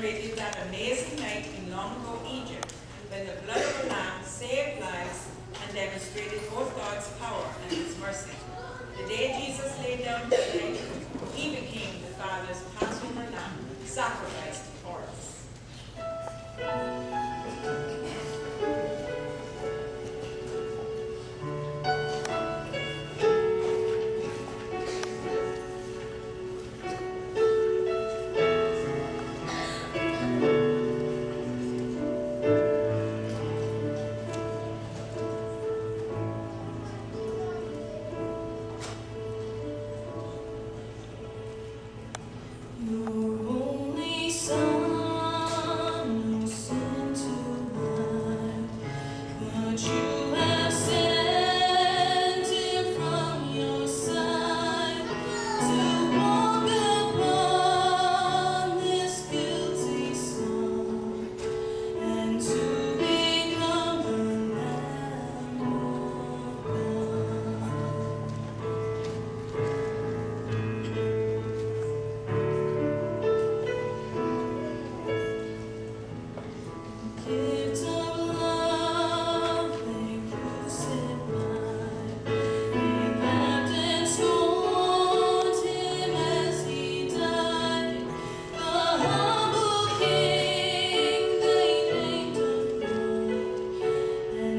commemorated that amazing night in long-ago Egypt when the blood of a lamb saved lives and demonstrated both God's power and his mercy. The day Jesus laid down his life, he became the Father's Passover lamb, sacrificed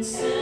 and